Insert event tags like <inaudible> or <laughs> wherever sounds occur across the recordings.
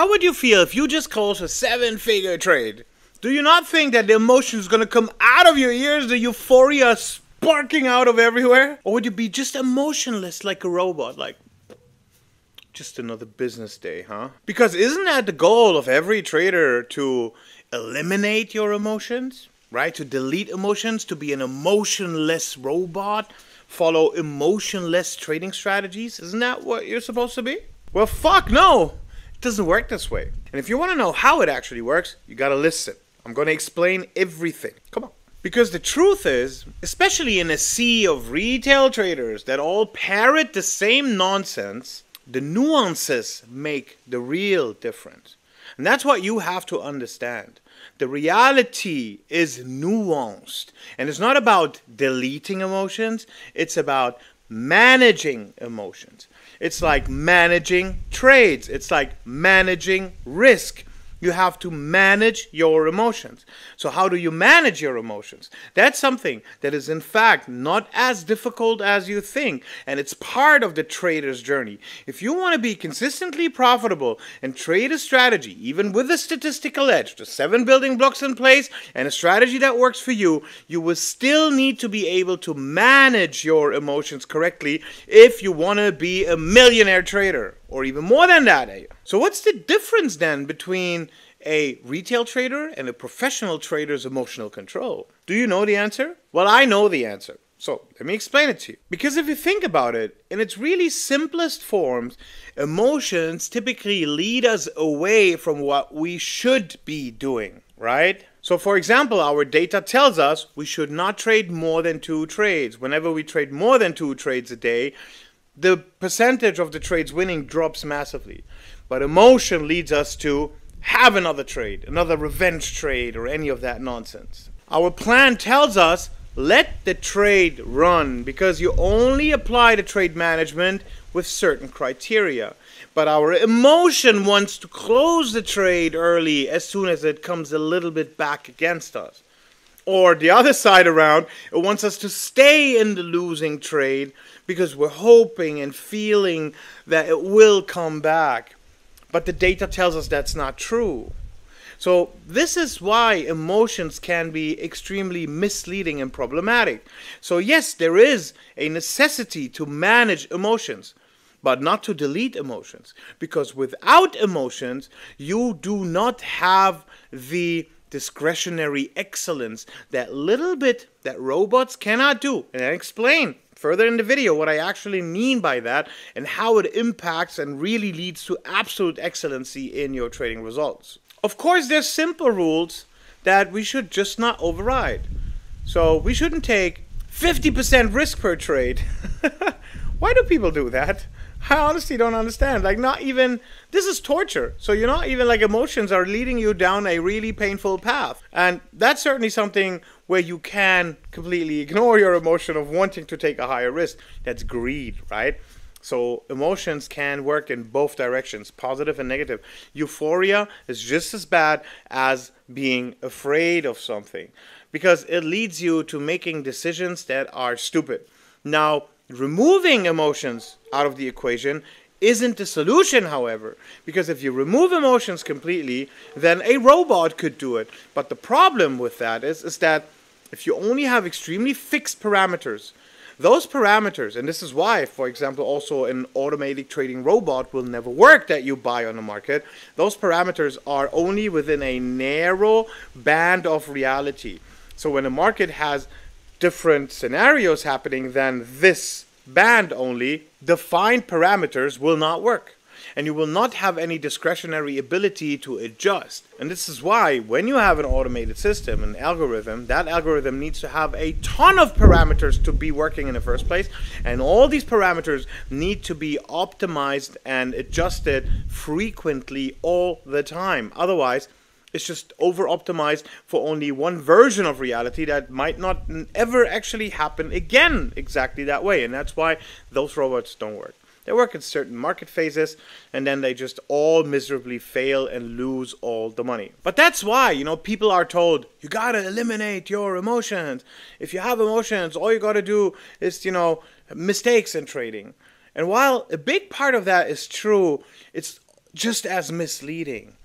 how would you feel if you just closed a seven figure trade? Do you not think that the emotion is going to come out of your ears, the euphoria sparking out of everywhere? Or would you be just emotionless like a robot? Like, just another business day, huh? Because isn't that the goal of every trader to eliminate your emotions? Right? To delete emotions, to be an emotionless robot, follow emotionless trading strategies? Isn't that what you're supposed to be? Well, fuck no! It doesn't work this way. And if you want to know how it actually works, you gotta listen. I'm gonna explain everything. Come on. Because the truth is, especially in a sea of retail traders that all parrot the same nonsense, the nuances make the real difference. And that's what you have to understand. The reality is nuanced. And it's not about deleting emotions, it's about managing emotions. It's like managing trades, it's like managing risk. You have to manage your emotions. So, how do you manage your emotions? That's something that is, in fact, not as difficult as you think, and it's part of the trader's journey. If you want to be consistently profitable and trade a strategy, even with a statistical edge, the seven building blocks in place, and a strategy that works for you, you will still need to be able to manage your emotions correctly if you want to be a millionaire trader or even more than that. Eh? So, what's the difference then between a retail trader and a professional trader's emotional control? Do you know the answer? Well, I know the answer. So, let me explain it to you. Because if you think about it, in its really simplest forms, emotions typically lead us away from what we should be doing, right? So, for example, our data tells us we should not trade more than two trades. Whenever we trade more than two trades a day, the percentage of the trades winning drops massively. But emotion leads us to have another trade, another revenge trade, or any of that nonsense. Our plan tells us let the trade run because you only apply the trade management with certain criteria. But our emotion wants to close the trade early as soon as it comes a little bit back against us. Or the other side around, it wants us to stay in the losing trade because we're hoping and feeling that it will come back. But the data tells us that's not true. So, this is why emotions can be extremely misleading and problematic. So, yes, there is a necessity to manage emotions, but not to delete emotions. Because without emotions, you do not have the discretionary excellence that little bit that robots cannot do. And I explain further in the video what I actually mean by that and how it impacts and really leads to absolute excellency in your trading results. Of course, there's simple rules that we should just not override. So we shouldn't take 50% risk per trade. <laughs> Why do people do that? I honestly don't understand. Like, not even this is torture. So you're not even like emotions are leading you down a really painful path, and that's certainly something where you can completely ignore your emotion of wanting to take a higher risk. That's greed, right? So emotions can work in both directions, positive and negative. Euphoria is just as bad as being afraid of something because it leads you to making decisions that are stupid. Now, removing emotions out of the equation isn't the solution, however, because if you remove emotions completely, then a robot could do it. But the problem with that is, is that if you only have extremely fixed parameters, those parameters, and this is why, for example, also an automatic trading robot will never work that you buy on the market, those parameters are only within a narrow band of reality. So when a market has different scenarios happening than this band only, defined parameters will not work. And you will not have any discretionary ability to adjust. And this is why, when you have an automated system, an algorithm, that algorithm needs to have a ton of parameters to be working in the first place. And all these parameters need to be optimized and adjusted frequently all the time. Otherwise, it's just over optimized for only one version of reality that might not ever actually happen again exactly that way. And that's why those robots don't work. They work in certain market phases and then they just all miserably fail and lose all the money. But that's why, you know, people are told you gotta eliminate your emotions. If you have emotions, all you gotta do is, you know, mistakes in trading. And while a big part of that is true, it's just as misleading.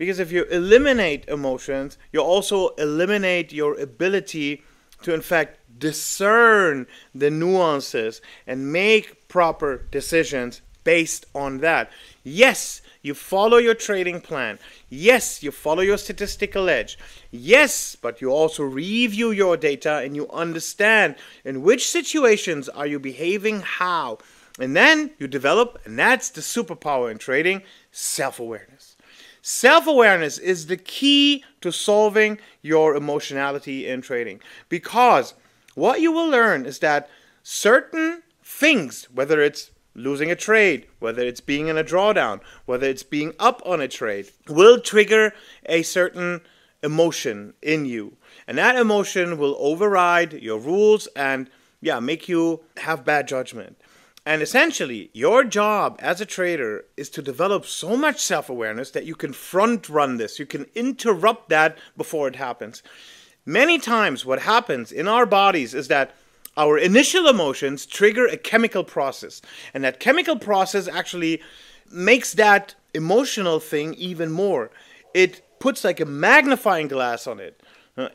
Because if you eliminate emotions, you also eliminate your ability to, in fact, discern the nuances and make proper decisions based on that. Yes, you follow your trading plan. Yes, you follow your statistical edge. Yes, but you also review your data and you understand in which situations are you behaving how. And then you develop, and that's the superpower in trading, self-awareness. Self-awareness is the key to solving your emotionality in trading because what you will learn is that certain things, whether it's losing a trade, whether it's being in a drawdown, whether it's being up on a trade, will trigger a certain emotion in you. And that emotion will override your rules and, yeah, make you have bad judgment. And essentially, your job as a trader is to develop so much self awareness that you can front run this, you can interrupt that before it happens. Many times, what happens in our bodies is that our initial emotions trigger a chemical process. And that chemical process actually makes that emotional thing even more. It puts like a magnifying glass on it.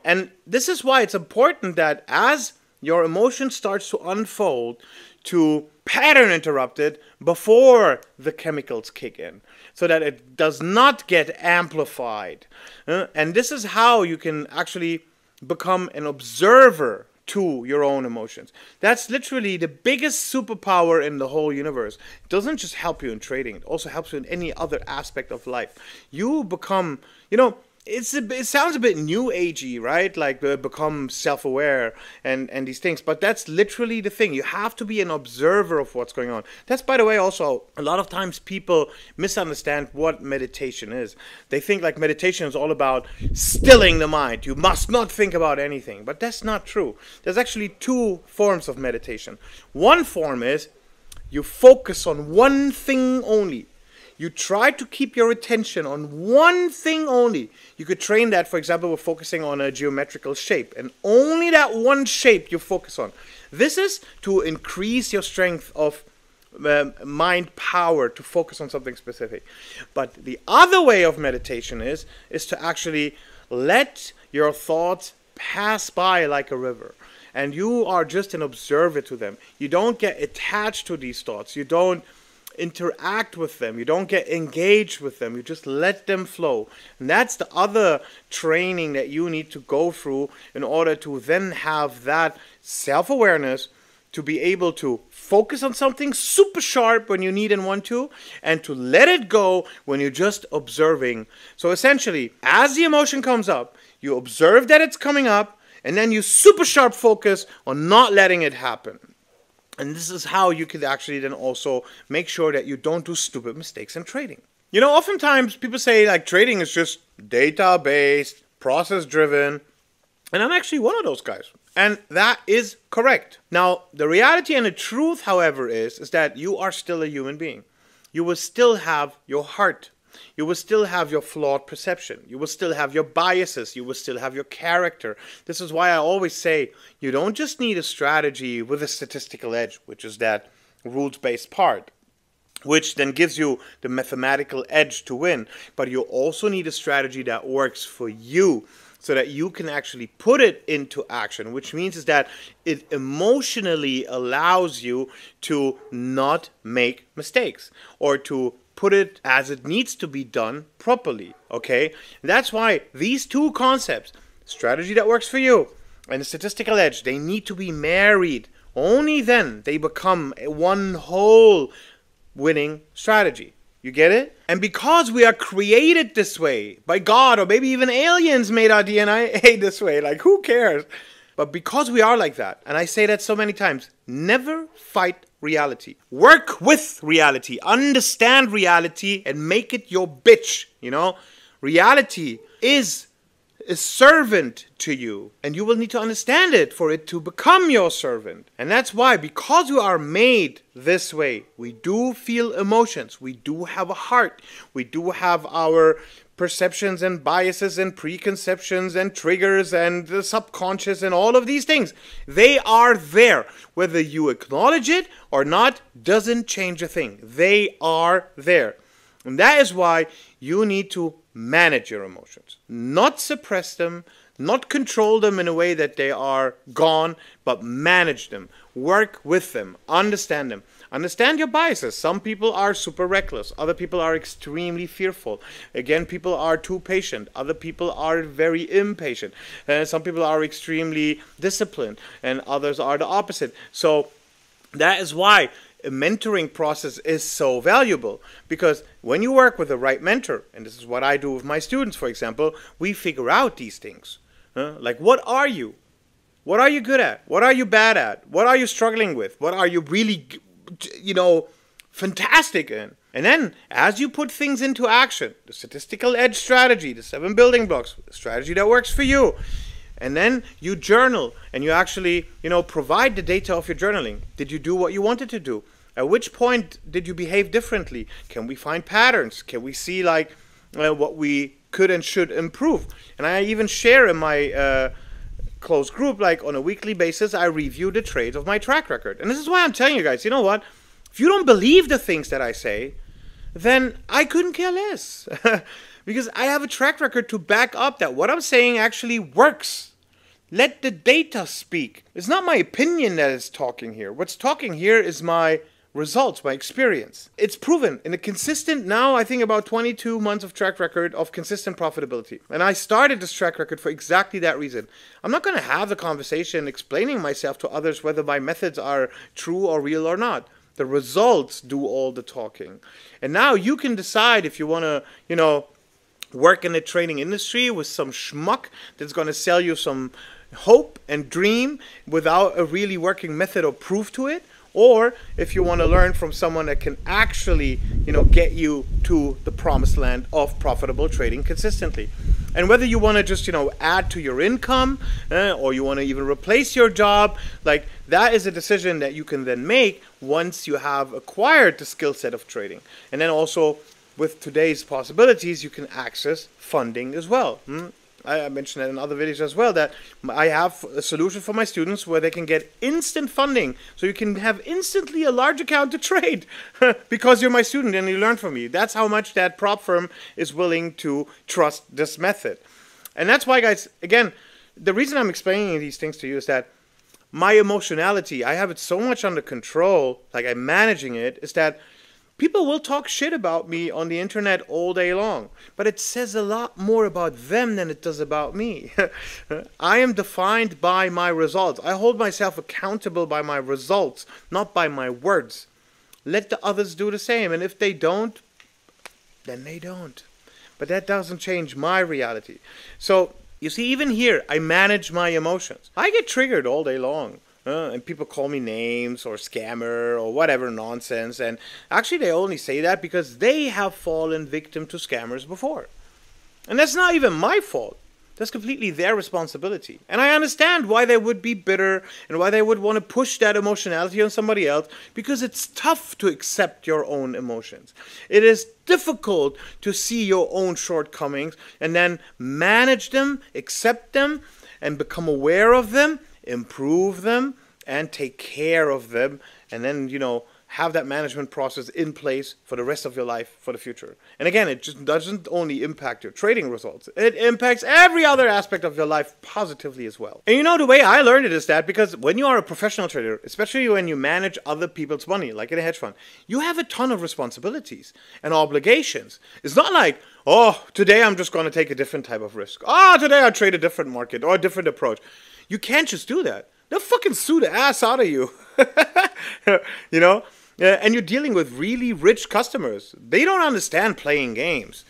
And this is why it's important that as your emotion starts to unfold, to pattern interrupt it before the chemicals kick in so that it does not get amplified. Uh, and this is how you can actually become an observer to your own emotions. That's literally the biggest superpower in the whole universe. It doesn't just help you in trading, it also helps you in any other aspect of life. You become, you know, it's a, it sounds a bit new agey, right? Like uh, become self-aware and and these things, but that's literally the thing. You have to be an observer of what's going on. That's by the way also a lot of times people misunderstand what meditation is. They think like meditation is all about stilling the mind. You must not think about anything, but that's not true. There's actually two forms of meditation. One form is you focus on one thing only you try to keep your attention on one thing only. You could train that, for example, with focusing on a geometrical shape, and only that one shape you focus on. This is to increase your strength of uh, mind power to focus on something specific. But the other way of meditation is is to actually let your thoughts pass by like a river and you are just an observer to them. You don't get attached to these thoughts. You don't interact with them. You don't get engaged with them. You just let them flow. And that's the other training that you need to go through in order to then have that self awareness to be able to focus on something super sharp when you need and want to, and to let it go when you're just observing. So essentially, as the emotion comes up, you observe that it's coming up, and then you super sharp focus on not letting it happen. And this is how you could actually then also make sure that you don't do stupid mistakes in trading. You know, oftentimes people say like trading is just data based, process driven, and I'm actually one of those guys. And that is correct. Now, the reality and the truth, however, is, is that you are still a human being. You will still have your heart you will still have your flawed perception. You will still have your biases. You will still have your character. This is why I always say you don't just need a strategy with a statistical edge, which is that rules based part which then gives you the mathematical edge to win. But you also need a strategy that works for you so that you can actually put it into action, which means is that it emotionally allows you to not make mistakes or to put it as it needs to be done properly. Okay? That's why these two concepts, strategy that works for you and statistical edge, they need to be married. Only then they become one whole winning strategy. You get it? And because we are created this way by God, or maybe even aliens made our DNA <laughs> this way, like who cares? But because we are like that, and I say that so many times, never fight reality. Work with reality. Understand reality and make it your bitch. You know, reality is a servant to you, and you will need to understand it for it to become your servant. And that's why, because you are made this way, we do feel emotions, we do have a heart, we do have our perceptions and biases and preconceptions and triggers and the subconscious and all of these things. They are there. Whether you acknowledge it or not doesn't change a thing. They are there. And that is why you need to manage your emotions, not suppress them, not control them in a way that they are gone, but manage them, work with them, understand them. Understand your biases. Some people are super reckless. Other people are extremely fearful. Again, people are too patient. Other people are very impatient. And some people are extremely disciplined, and others are the opposite. So that is why a mentoring process is so valuable because when you work with the right mentor, and this is what I do with my students, for example, we figure out these things. Uh, like, what are you? What are you good at? What are you bad at? What are you struggling with? What are you really, you know, fantastic in? And then, as you put things into action, the statistical edge strategy, the seven building blocks, strategy that works for you, and then you journal and you actually, you know, provide the data of your journaling. Did you do what you wanted to do? At which point did you behave differently? Can we find patterns? Can we see like uh, what we could and should improve? And I even share in my uh, closed group, like on a weekly basis, I review the trades of my track record. And this is why I'm telling you guys, you know what? If you don't believe the things that I say, then I couldn't care less. <laughs> because I have a track record to back up that what I'm saying actually works. Let the data speak. It's not my opinion that is talking here. What's talking here is my results, by experience. It's proven in a consistent, now I think about 22 months of track record of consistent profitability. And I started this track record for exactly that reason. I'm not going to have the conversation explaining myself to others whether my methods are true or real or not. The results do all the talking. And now you can decide if you want to, you know, work in the training industry with some schmuck that's going to sell you some hope and dream without a really working method or proof to it or if you want to learn from someone that can actually you know get you to the promised land of profitable trading consistently and whether you want to just you know add to your income uh, or you want to even replace your job like that is a decision that you can then make once you have acquired the skill set of trading and then also with today's possibilities you can access funding as well hmm? I mentioned that in other videos as well that I have a solution for my students where they can get instant funding. So you can have instantly a large account to trade <laughs> because you're my student and you learn from me. That's how much that prop firm is willing to trust this method. And that's why, guys, again, the reason I'm explaining these things to you is that my emotionality, I have it so much under control, like I'm managing it, is that People will talk shit about me on the internet all day long, but it says a lot more about them than it does about me. <laughs> I am defined by my results. I hold myself accountable by my results, not by my words. Let the others do the same, and if they don't, then they don't. But that doesn't change my reality. So, you see, even here, I manage my emotions. I get triggered all day long. Uh, and people call me names or scammer or whatever nonsense. And actually, they only say that because they have fallen victim to scammers before. And that's not even my fault. That's completely their responsibility. And I understand why they would be bitter and why they would want to push that emotionality on somebody else because it's tough to accept your own emotions. It is difficult to see your own shortcomings and then manage them, accept them, and become aware of them improve them and take care of them and then you know have that management process in place for the rest of your life for the future. And again it just doesn't only impact your trading results it impacts every other aspect of your life positively as well. And you know the way i learned it is that because when you are a professional trader especially when you manage other people's money like in a hedge fund you have a ton of responsibilities and obligations. It's not like oh today i'm just going to take a different type of risk. Oh today i trade a different market or a different approach you can't just do that. They'll fucking sue the ass out of you. <laughs> you know? And you're dealing with really rich customers. They don't understand playing games.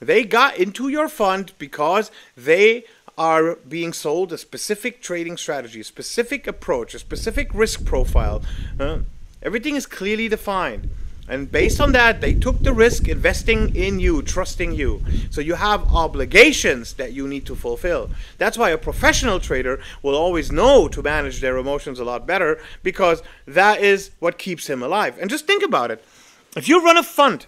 They got into your fund because they are being sold a specific trading strategy, a specific approach, a specific risk profile. Uh, everything is clearly defined. And based on that, they took the risk investing in you, trusting you. So you have obligations that you need to fulfill. That's why a professional trader will always know to manage their emotions a lot better because that is what keeps him alive. And just think about it. If you run a fund,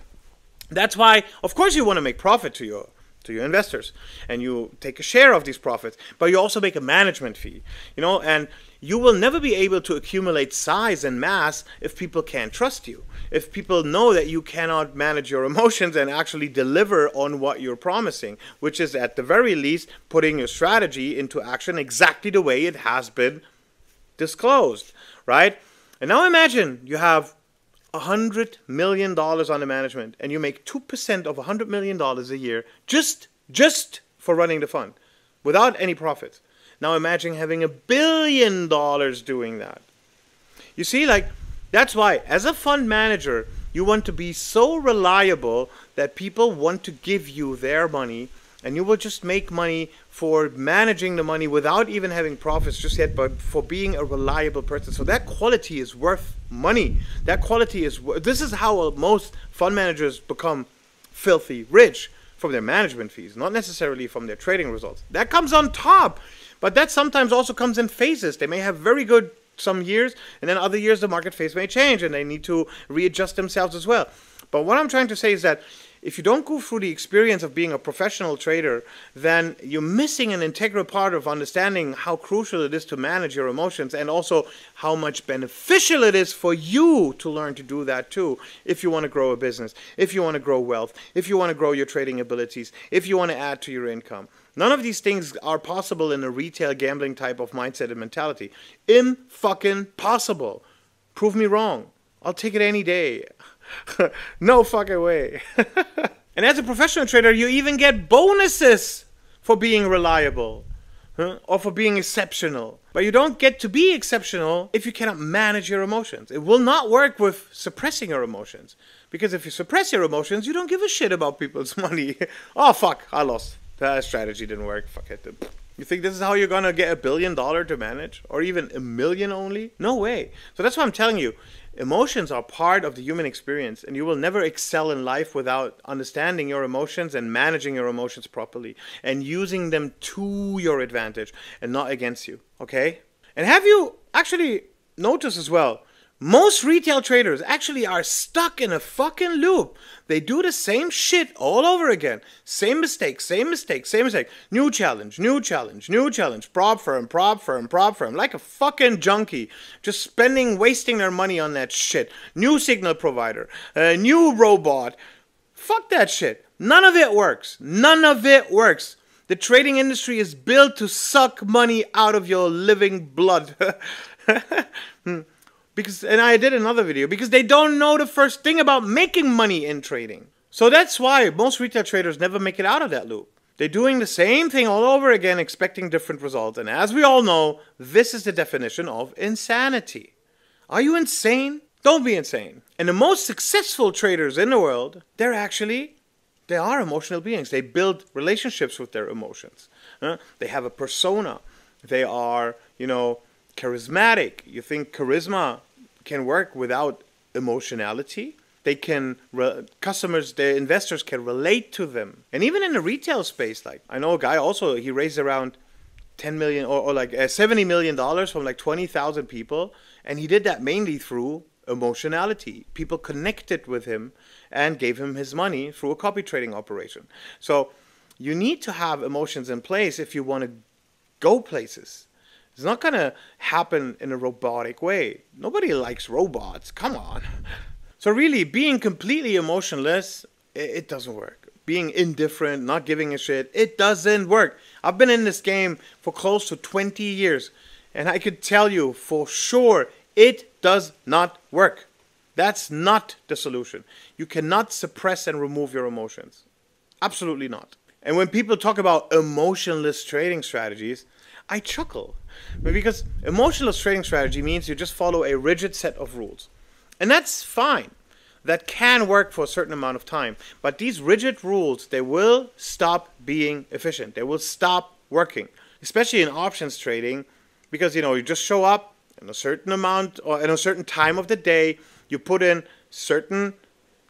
that's why, of course, you want to make profit to your to your investors and you take a share of these profits but you also make a management fee you know and you will never be able to accumulate size and mass if people can't trust you. If people know that you cannot manage your emotions and actually deliver on what you're promising, which is at the very least putting your strategy into action exactly the way it has been disclosed, right? And now imagine you have $100 million under management and you make 2% of $100 million a year just just for running the fund without any profits. Now imagine having a billion dollars doing that. You see, like, that's why, as a fund manager, you want to be so reliable that people want to give you their money and you will just make money for managing the money without even having profits just yet, but for being a reliable person. So that quality is worth money. That quality is, this is how most fund managers become filthy rich from their management fees, not necessarily from their trading results. That comes on top. But that sometimes also comes in phases. They may have very good some years, and then other years the market phase may change and they need to readjust themselves as well. But what I'm trying to say is that if you don't go through the experience of being a professional trader, then you're missing an integral part of understanding how crucial it is to manage your emotions and also how much beneficial it is for you to learn to do that too if you want to grow a business, if you want to grow wealth, if you want to grow your trading abilities, if you want to add to your income. None of these things are possible in a retail gambling type of mindset and mentality. Im fucking possible. Prove me wrong. I'll take it any day. <laughs> no fucking way. <laughs> and as a professional trader, you even get bonuses for being reliable huh? or for being exceptional. But you don't get to be exceptional if you cannot manage your emotions. It will not work with suppressing your emotions. Because if you suppress your emotions, you don't give a shit about people's <laughs> money. oh, fuck, I lost. That strategy didn't work. Fuck it. You think this is how you're gonna get a billion dollar to manage, or even a million only? No way. So that's why I'm telling you, emotions are part of the human experience, and you will never excel in life without understanding your emotions and managing your emotions properly, and using them to your advantage and not against you. Okay? And have you actually noticed as well? Most retail traders actually are stuck in a fucking loop. They do the same shit all over again. Same mistake, same mistake, same mistake. New challenge, new challenge, new challenge. Prop firm, prop firm, prop firm. Like a fucking junkie. Just spending, wasting their money on that shit. New signal provider, a new robot. Fuck that shit. None of it works. None of it works. The trading industry is built to suck money out of your living blood. <laughs> Hmm. Because and I did another video because they don't know the first thing about making money in trading. So that's why most retail traders never make it out of that loop. They're doing the same thing all over again expecting different results. And as we all know, this is the definition of insanity. Are you insane? Don't be insane. And the most successful traders in the world, they're actually they are emotional beings. They build relationships with their emotions. Uh, they have a persona. They are, you know, charismatic. You think charisma can work without emotionality. They can re- customers, the investors can relate to them, and even in the retail space, like I know a guy also he raised around 10 million or, or like uh, 70 million dollars from like 20,000 people, and he did that mainly through emotionality. People connected with him and gave him his money through a copy trading operation. So you need to have emotions in place if you want to go places. It's not going to happen in a robotic way. Nobody likes robots. Come on. <laughs> So, really, being completely emotionless, it, doesn't work. Being indifferent, not giving a shit, it doesn't work. I've been in this game for close to 20 years, and I could tell you for sure it does not work. That's not the solution. You cannot suppress and remove your emotions. Absolutely not. And when people talk about emotionless trading strategies, I chuckle because emotional trading strategy means you just follow a rigid set of rules. And that's fine. That can work for a certain amount of time. But these rigid rules, they will stop being efficient. They will stop working, especially in options trading, because you know you just show up in a certain amount or in a certain time of the day. You put in certain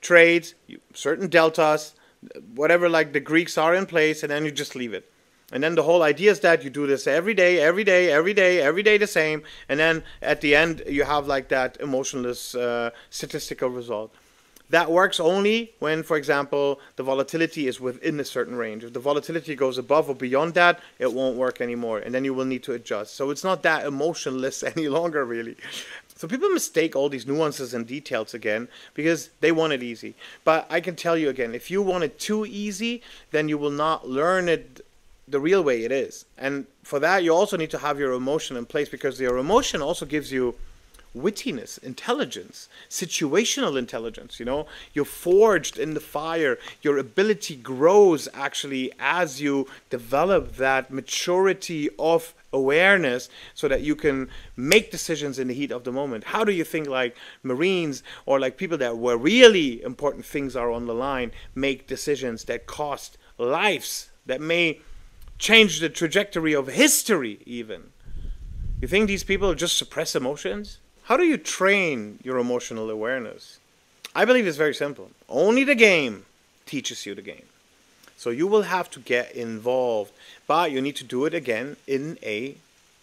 trades, certain deltas, whatever like the Greeks are in place, and then you just leave it. And then the whole idea is that you do this every day, every day, every day, every day the same. And then at the end, you have like that emotionless uh, statistical result. that works only when, for example, the volatility is within a certain range. If the volatility goes above or beyond that, it won't work anymore, and then you will need to adjust. So it's not that emotionless <laughs> any longer, really. So people mistake all these nuances and details again because they want it easy. But I can tell you again, if you want it too easy, then you will not learn it the real way it is. And for that, you also need to have your emotion in place because your emotion also gives you wittiness, intelligence, situational intelligence. You know, you're forged in the fire. Your ability grows actually as you develop that maturity of awareness so that you can make decisions in the heat of the moment. How do you think like Marines or like people that where really important things are on the line make decisions that cost lives that may change the trajectory of history even? You think these people just suppress emotions? How do you train your emotional awareness? I believe it's very simple. Only the game teaches you the game. So you will have to get involved, but you need to do it again in a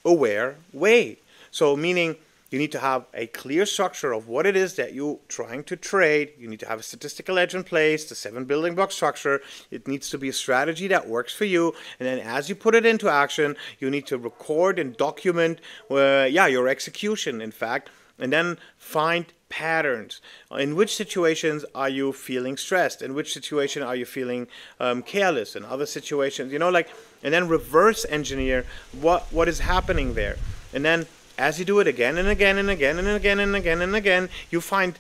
aware way. So meaning you need to have a clear structure of what it is that you're trying to trade. You need to have a statistical edge in place, the seven building block structure. It needs to be a strategy that works for you. And then as you put it into action, you need to record and document, uh, yeah, your execution, in fact, and then find patterns. In which situations are you feeling stressed? In which situation are you feeling um, careless? In other situations, you know, like, and then reverse engineer what what is happening there. And then as you do it again and again and again and again and again and again, you find,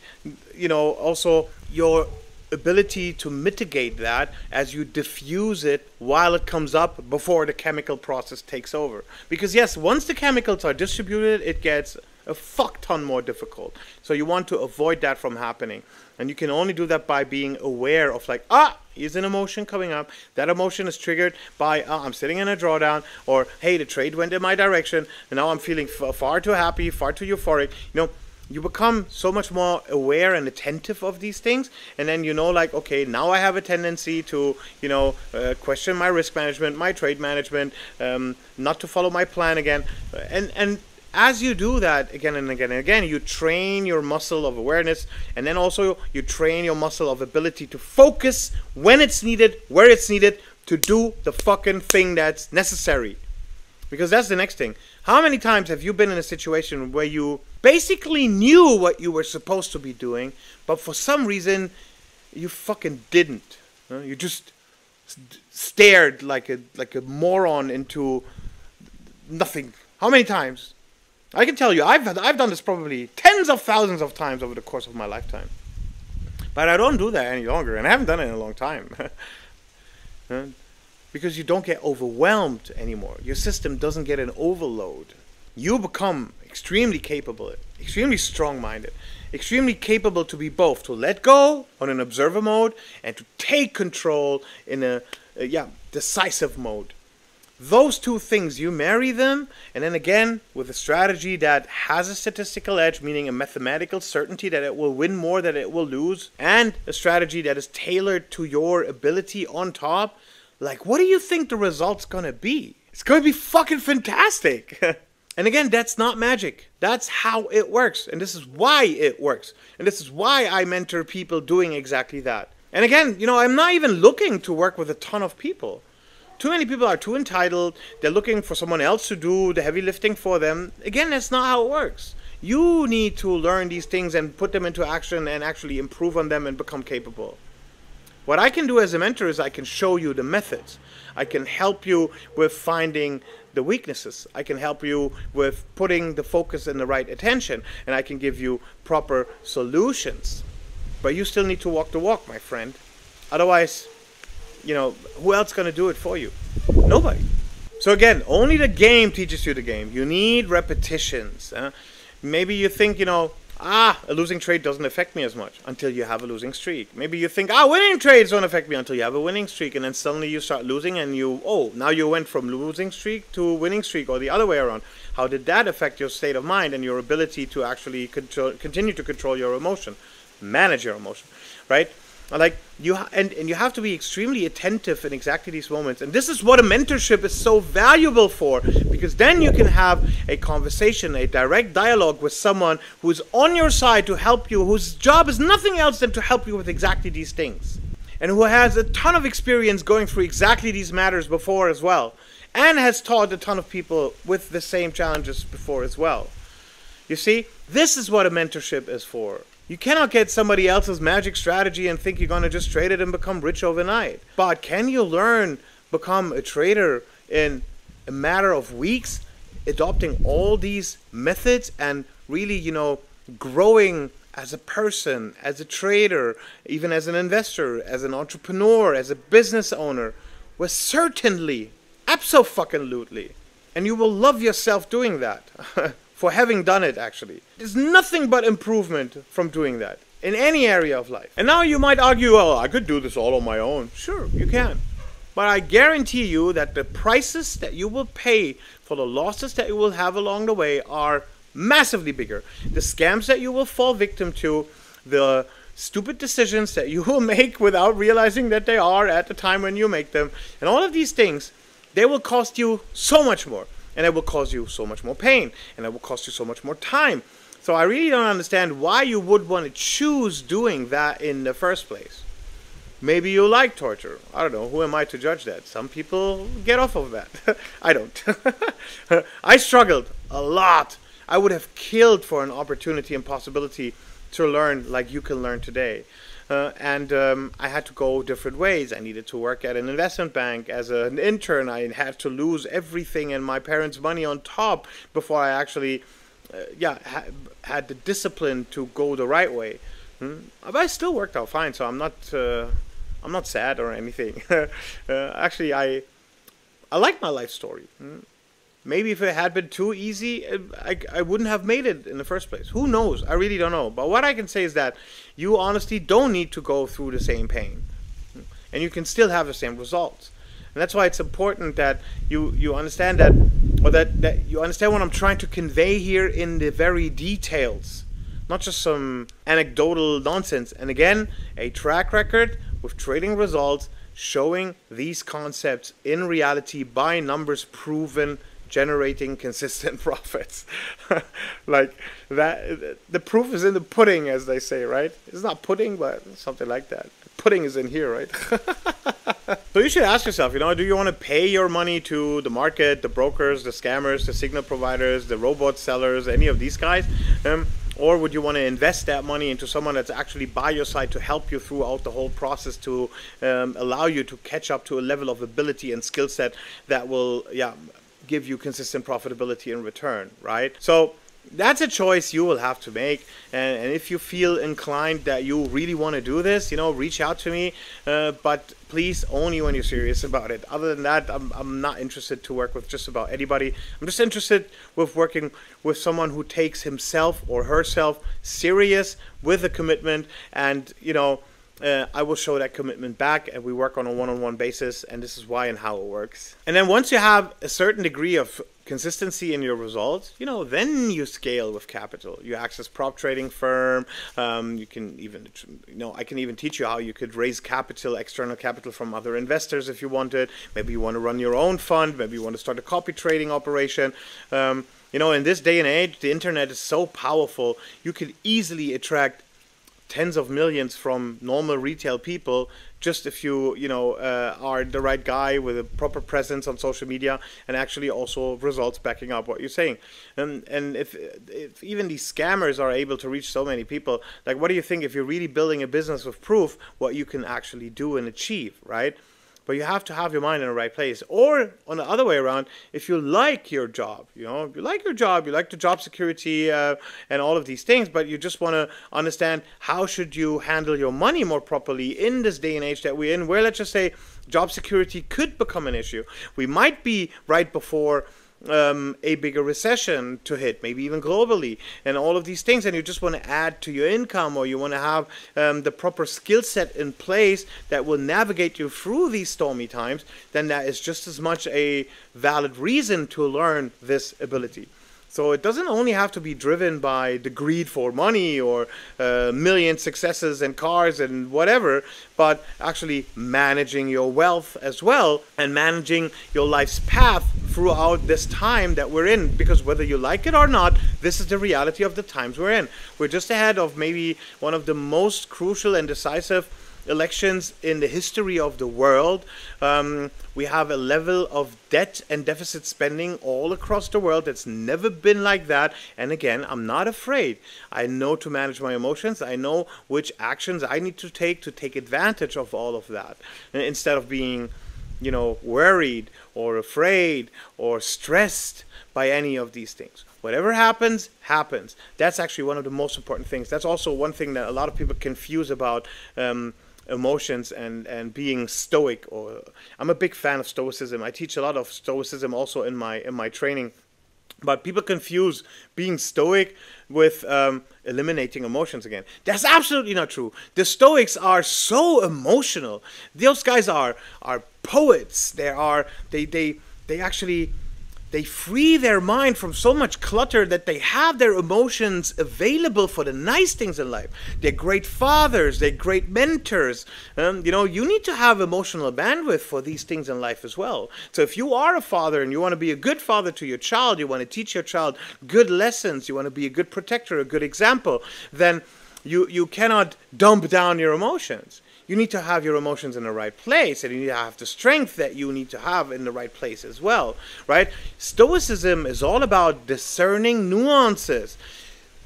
you know, also your ability to mitigate that as you diffuse it while it comes up before the chemical process takes over. Because yes, once the chemicals are distributed, it gets a fuck ton more difficult. So you want to avoid that from happening. And you can only do that by being aware of like, ah, is an emotion coming up. That emotion is triggered by, ah, I'm sitting in a drawdown, or hey, the trade went in my direction, and now I'm feeling far too happy, far too euphoric. You know, you become so much more aware and attentive of these things and then you know like okay now i have a tendency to you know uh, question my risk management my trade management um, not to follow my plan again and and as you do that again and again and again, you train your muscle of awareness and then also you train your muscle of ability to focus when it's needed, where it's needed to do the fucking thing that's necessary. Because that's the next thing. How many times have you been in a situation where you basically knew what you were supposed to be doing, but for some reason you fucking didn't? You just stared like a like a moron into nothing. How many times? I can tell you, I've I've done this probably tens of thousands of times over the course of my lifetime. But I don't do that any longer, and I haven't done it in a long time. <laughs> because you don't get overwhelmed anymore. Your system doesn't get an overload. You become extremely capable, extremely strong minded, extremely capable to be both to let go on an observer mode and to take control in a, a yeah, decisive mode those two things, you marry them, and then again, with a strategy that has a statistical edge, meaning a mathematical certainty that it will win more than it will lose, and a strategy that is tailored to your ability on top, like, what do you think the result's gonna be? It's gonna be fucking fantastic. <laughs> and again, that's not magic. That's how it works. And this is why it works. And this is why I mentor people doing exactly that. And again, you know, I'm not even looking to work with a ton of people. Too many people are too entitled. They're looking for someone else to do the heavy lifting for them. Again, that's not how it works. You need to learn these things and put them into action and actually improve on them and become capable. What I can do as a mentor is I can show you the methods. I can help you with finding the weaknesses. I can help you with putting the focus in the right attention. And I can give you proper solutions. But you still need to walk the walk, my friend. Otherwise, you know, who else going to do it for you? Nobody. So again, only the game teaches you the game. You need repetitions. Uh, maybe you think, you know, ah, a losing trade doesn't affect me as much until you have a losing streak. Maybe you think, ah, winning trades don't affect me until you have a winning streak, and then suddenly you start losing, and you, oh, now you went from losing streak to winning streak, or the other way around. How did that affect your state of mind and your ability to actually control, continue to control your emotion, manage your emotion, right? Like you and, and you have to be extremely attentive in exactly these moments. And this is what a mentorship is so valuable for because then you can have a conversation a direct dialogue with someone who is on your side to help you whose job is nothing else than to help you with exactly these things and who has a ton of experience going through exactly these matters before as well and has taught a ton of people with the same challenges before as well. You see this is what a mentorship is for you cannot get somebody else's magic strategy and think you're going to just trade it and become rich overnight. But can you learn become a trader in a matter of weeks, adopting all these methods and really, you know, growing as a person, as a trader, even as an investor, as an entrepreneur, as a business owner? Well, certainly, absolutely. And you will love yourself doing that. <laughs> for having done it actually. There's nothing but improvement from doing that in any area of life. And now you might argue, well, I could do this all on my own. Sure, you can. But I guarantee you that the prices that you will pay for the losses that you will have along the way are massively bigger. The scams that you will fall victim to, the stupid decisions that you <laughs> will make without realizing that they are at the time when you make them, and all of these things, they will cost you so much more and it will cause you so much more pain and it will cost you so much more time. So i really don't understand why you would want to choose doing that in the first place. Maybe you like torture. I don't know. Who am i to judge that? Some people get off of that. <laughs> I don't. <laughs> I struggled a lot. I would have killed for an opportunity and possibility to learn like you can learn today uh, and um, I had to go different ways. I needed to work at an investment bank as an intern. I had to lose everything and my parents' money on top before I actually, uh, yeah, ha- had the discipline to go the right way. Hmm? But I still worked out fine, so I'm not, uh, I'm not sad or anything. <laughs> Uh, actually, I, I like my life story. Hmm? Maybe if it had been too easy, I, I wouldn't have made it in the first place. Who knows? I really don't know. But what I can say is that you honestly don't need to go through the same pain. And you can still have the same results. And that's why it's important that you, you understand that, or that, that you understand what I'm trying to convey here in the very details, not just some anecdotal nonsense. And again, a track record with trading results showing these concepts in reality by numbers proven generating consistent <laughs> profits. <laughs> like that, the proof is in the pudding, as they say, right? It's not pudding, but something like that. Pudding is in here, right? <laughs> so you should ask yourself, you know, do you want to pay your money to the market, the brokers, the scammers, the signal providers, the robot sellers, any of these guys? Um, or would you want to invest that money into someone that's actually by your side to help you throughout the whole process to um, allow you to catch up to a level of ability and skill set that will yeah give you consistent profitability in return, right? So that's a choice you will have to make. And, and if you feel inclined that you really want to do this, you know, reach out to me. Uh, but please only when you're serious about it. Other than that, I'm, I'm not interested to work with just about anybody. I'm just interested with working with someone who takes himself or herself serious with a commitment and, you know, uh, I will show that commitment back and we work on a one on one basis. And this is why and how it works. And then once you have a certain degree of consistency in your results, you know, then you scale with capital. You access prop trading firm. Um, you can even, you know, I can even teach you how you could raise capital, external capital from other investors if you wanted. Maybe you want to run your own fund. Maybe you want to start a copy trading operation. Um, you know, in this day and age, the internet is so powerful. You could easily attract tens of millions from normal retail people. Just if you you know uh, are the right guy with a proper presence on social media and actually also results backing up what you're saying. And and if if even these scammers are able to reach so many people like what do you think if you're really building a business with proof what you can actually do and achieve right but you have to have your mind in the right place. Or on the other way around, if you like your job, you know, you like your job, you like the job security uh, and all of these things, but you just want to understand how should you handle your money more properly in this day and age that we're in, where let's just say job security could become an issue. We might be right before um, a bigger recession to hit, maybe even globally, and all of these things, and you just want to add to your income or you want to have um, the proper skill set in place that will navigate you through these stormy times, then that is just as much a valid reason to learn this ability. So it doesn't only have to be driven by the greed for money or uh, million successes and cars and whatever, but actually managing your wealth as well and managing your life's path throughout this time that we're in. Because whether you like it or not, this is the reality of the times we're in. We're just ahead of maybe one of the most crucial and decisive elections in the history of the world. Um, we have a level of debt and deficit spending all across the world that's never been like that. And again, I'm not afraid. I know to manage my emotions. I know which actions I need to take to take advantage of all of that instead of being, you know, worried or afraid or stressed by any of these things. Whatever happens, happens. That's actually one of the most important things. That's also one thing that a lot of people confuse about um, emotions and and being stoic or I'm a big fan of stoicism. I teach a lot of stoicism also in my in my training. But people confuse being stoic with um, eliminating emotions again. That's absolutely not true. The Stoics are so emotional. Those guys are are poets. They are they they they actually they free their mind from so much clutter that they have their emotions available for the nice things in life. They're great fathers, they're great mentors. Um, you know, you need to have emotional bandwidth for these things in life as well. So if you are a father and you want to be a good father to your child, you want to teach your child good lessons, you want to be a good protector, a good example, then you, you cannot dump down your emotions you need to have your emotions in the right place and you need to have the strength that you need to have in the right place as well right? Stoicism is all about discerning nuances.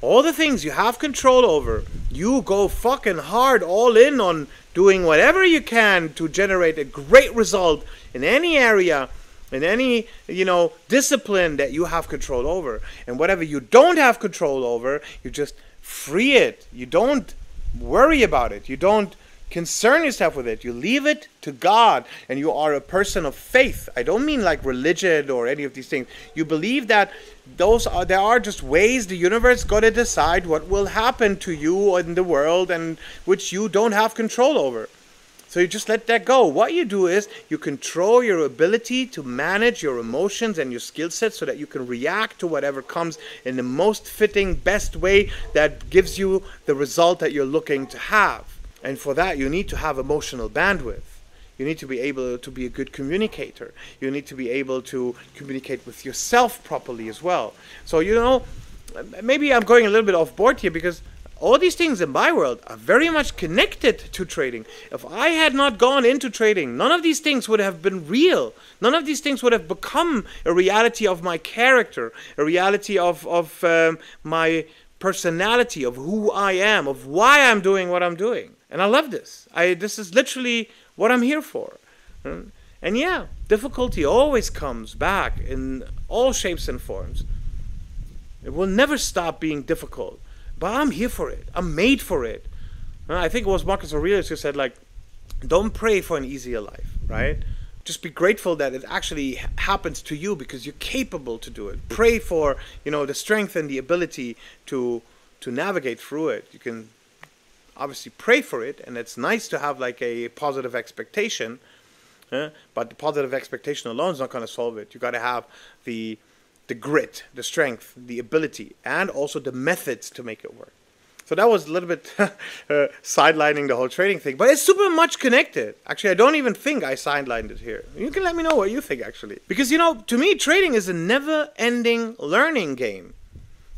All the things you have control over you go fucking hard all in on doing whatever you can to generate a great result in any area in any you know discipline that you have control over. And whatever you don't have control over you just free it. You don't worry about it. You don't concern yourself with it. You leave it to God and you are a person of faith. I don't mean like religion or any of these things. You believe that those are there are just ways the universe got to decide what will happen to you in the world and which you don't have control over. So you just let that go. What you do is you control your ability to manage your emotions and your skill set so that you can react to whatever comes in the most fitting, best way that gives you the result that you're looking to have. And for that, you need to have emotional bandwidth. You need to be able to be a good communicator. You need to be able to communicate with yourself properly as well. So, you know, maybe I'm going a little bit off board here because all these things in my world are very much connected to trading. If I had not gone into trading, none of these things would have been real. None of these things would have become a reality of my character, a reality of, of um, my personality, of who I am, of why I'm doing what I'm doing. And I love this. I this is literally what I'm here for. And yeah, difficulty always comes back in all shapes and forms. It will never stop being difficult. But I'm here for it. I'm made for it. I think it was Marcus Aurelius who said like don't pray for an easier life, right? Just be grateful that it actually happens to you because you're capable to do it. Pray for, you know, the strength and the ability to to navigate through it. You can obviously pray for it, and it's nice to have like a positive expectation. But the positive expectation alone is not going to solve it. You got to have the the grit, the strength, the ability, and also the methods to make it work. So that was a little bit <laughs> uh, sidelining the whole trading thing, but it's super much connected. Actually, I don't even think I sidelined it here. You can let me know what you think, actually. Because, you know, to me, trading is a never ending learning game.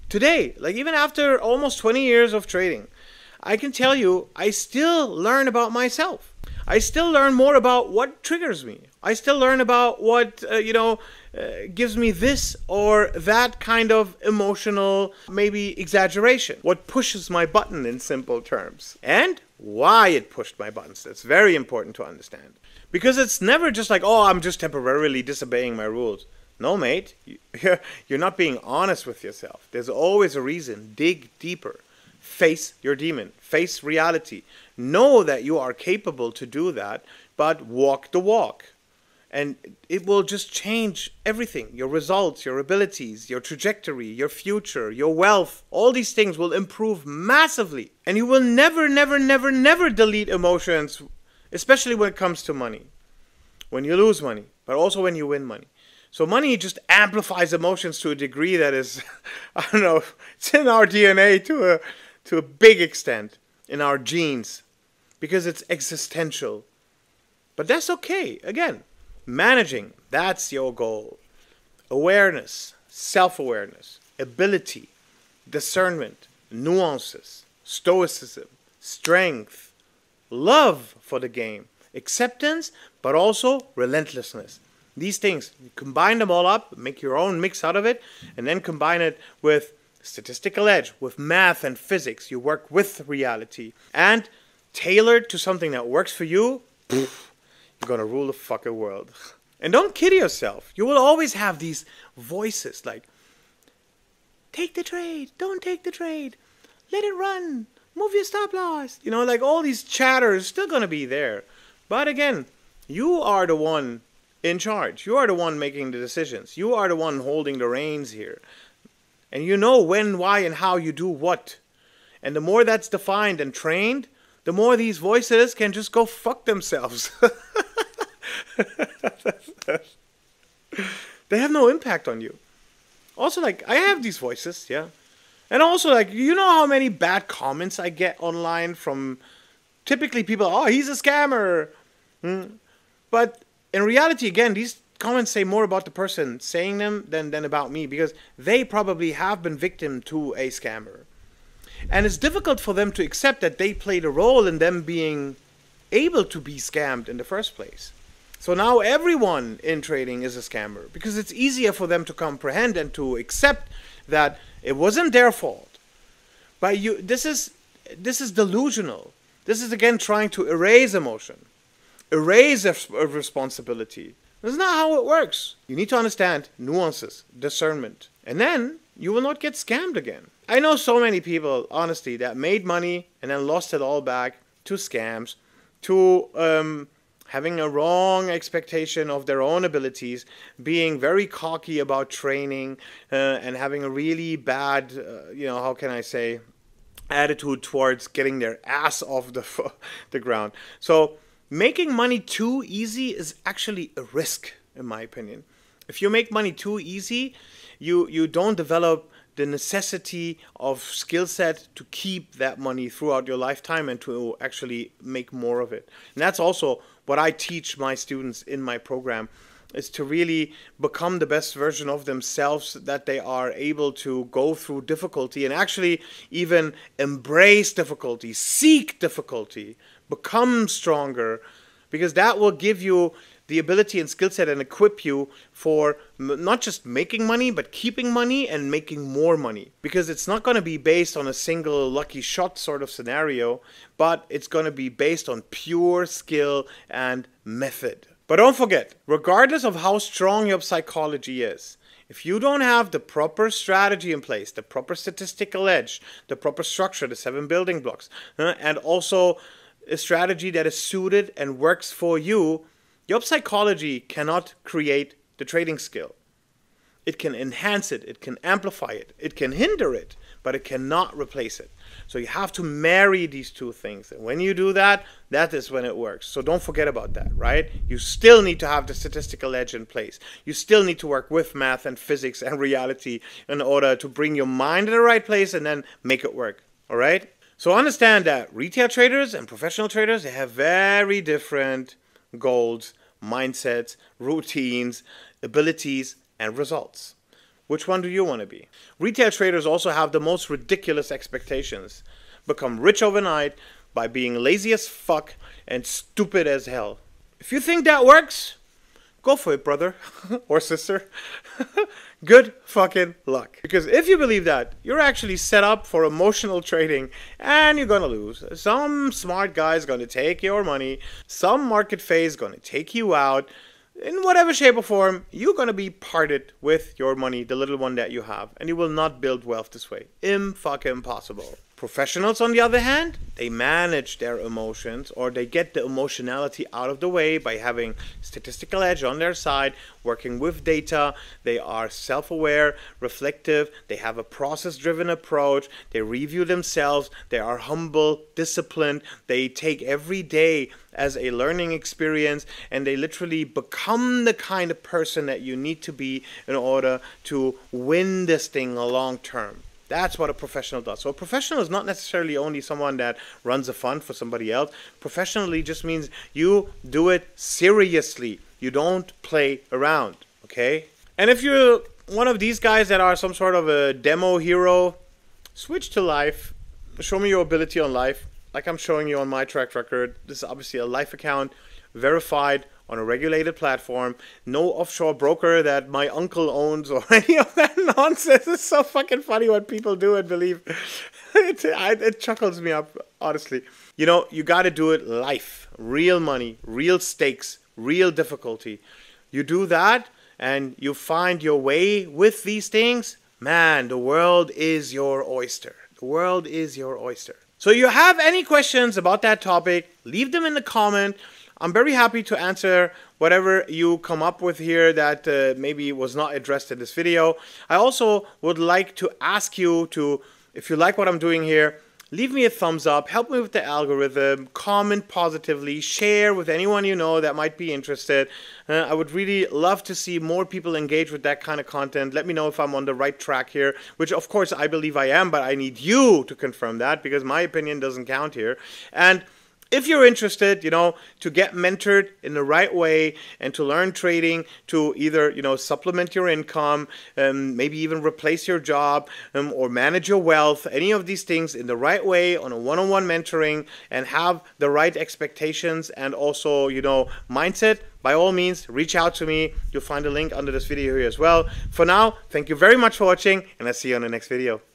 Today, like even after almost 20 years of trading, I can tell you, I still learn about myself. I still learn more about what triggers me. I still learn about what, uh, you know, uh, gives me this or that kind of emotional, maybe exaggeration. What pushes my button in simple terms. And why it pushed my buttons. That's very important to understand. Because it's never just like, oh, I'm just temporarily disobeying my rules. No, mate, <laughs> you're not being honest with yourself. There's always a reason. Dig deeper face your demon, face reality. Know that you are capable to do that, but walk the walk. And it will just change everything your results, your abilities, your trajectory, your future, your wealth. All these things will improve massively. And you will never, never, never, never delete emotions, especially when it comes to money. When you lose money, but also when you win money. So money just amplifies emotions to a degree that is, <laughs> I don't know, it's in our DNA to a to a big extent, in our genes, because it's existential. But that's okay. Again, managing, that's your goal. Awareness, self-awareness, ability, discernment, nuances, stoicism, strength, love for the game, acceptance, but also relentlessness. These things, combine them all up, make your own mix out of it, and then combine it with statistical edge, with math and physics. You work with reality and tailored to something that works for you. Poof, you're gonna rule the fucking world. <laughs> And don't kid yourself. You will always have these voices like, take the trade, don't take the trade, let it run, move your stop loss. You know, like all these chatters still gonna be there. But again, you are the one in charge. You are the one making the decisions. You are the one holding the reins here. And you know when, why, and how you do what. And the more that's defined and trained, the more these voices can just go fuck themselves. <laughs> they have no impact on you. Also, like, I have these voices, yeah. And also, like, you know how many bad comments I get online from typically people, oh, he's a scammer. Hmm. But in reality, again, these comments say more about the person saying them than, than about me because they probably have been victim to a scammer. And it's difficult for them to accept that they played a role in them being able to be scammed in the first place. So now everyone in trading is a scammer because it's easier for them to comprehend and to accept that it wasn't their fault. But you this is this is delusional. This is again trying to erase emotion erase a, a uh, responsibility. That's not how it works. You need to understand nuances, discernment, and then you will not get scammed again. I know so many people, honestly, that made money and then lost it all back to scams, to um, having a wrong expectation of their own abilities, being very cocky about training, uh, and having a really bad, uh, you know, how can I say, attitude towards getting their ass off the <laughs> the ground. So making money too easy is actually a risk, in my opinion. If you make money too easy, you, you don't develop the necessity of skill set to keep that money throughout your lifetime and to actually make more of it. And that's also what I teach my students in my program is to really become the best version of themselves that they are able to go through difficulty and actually even embrace difficulty, seek difficulty, become stronger, because that will give you the ability and skill set and equip you for not just making money, but keeping money and making more money. Because it's not going to be based on a single lucky shot sort of scenario, but it's going to be based on pure skill and method. But don't forget, regardless of how strong your psychology is, if you don't have the proper strategy in place, the proper statistical edge, the proper structure, the seven building blocks, and also a strategy that is suited and works for you, your psychology cannot create the trading skill. It can enhance it, it can amplify it, it can hinder it, but it cannot replace it. So you have to marry these two things. And when you do that, that is when it works. So don't forget about that, right? You still need to have the statistical edge in place. You still need to work with math and physics and reality in order to bring your mind in the right place and then make it work. All right? So understand that retail traders and professional traders they have very different goals, mindsets, routines, abilities, and results. Which one do you want to be? Retail traders also have the most ridiculous expectations. Become rich overnight by being lazy as fuck and stupid as hell. If you think that works, go for it, brother <laughs> or sister. <laughs> Good fucking luck. Because if you believe that, you're actually set up for emotional trading and you're gonna lose. Some smart guy's gonna take your money, some market phase gonna take you out. In whatever shape or form, you're gonna be parted with your money, the little one that you have, and you will not build wealth this way. Im fucking possible. Professionals, on the other hand, they manage their emotions or they get the emotionality out of the way by having statistical edge on their side, working with data. They are self aware, reflective, they have a process driven approach, they review themselves, they are humble, disciplined, they take every day as a learning experience and they literally become the kind of person that you need to be in order to win this thing long term. That's what a professional does. So a professional is not necessarily only someone that runs a fund for somebody else. Professionally just means you do it seriously. You don't play around, okay? And if you're one of these guys that are some sort of a demo hero, switch to life. Show me your ability on life. Like I'm showing you on my track record. This is obviously a life account, verified on a regulated platform, no offshore broker that my uncle owns or <laughs> any of that nonsense. It's so fucking funny what people do and believe. <laughs> it, it chuckles me up, honestly. You know, you got to do it life, real money, real stakes, real difficulty. You do that and you find your way with these things, man, the world is your oyster. The world is your oyster. So you have any questions about that topic, leave them in the comment. I'm very happy to answer whatever you come up with here that uh, maybe was not addressed in this video. I also would like to ask you to, if you like what I'm doing here, leave me a thumbs up, help me with the algorithm, comment positively, share with anyone you know that might be interested. Uh, I would really love to see more people engage with that kind of content. Let me know if I'm on the right track here, which of course I believe I am, but I need you to confirm that because my opinion doesn't count here. And if you're interested, you know, to get mentored in the right way and to learn trading to either, you know, supplement your income, um, maybe even replace your job um, or manage your wealth, any of these things in the right way on a one-on-one mentoring and have the right expectations and also, you know, mindset, by all means, reach out to me. You'll find a link under this video here as well. For now, thank you very much for watching and I'll see you on the next video.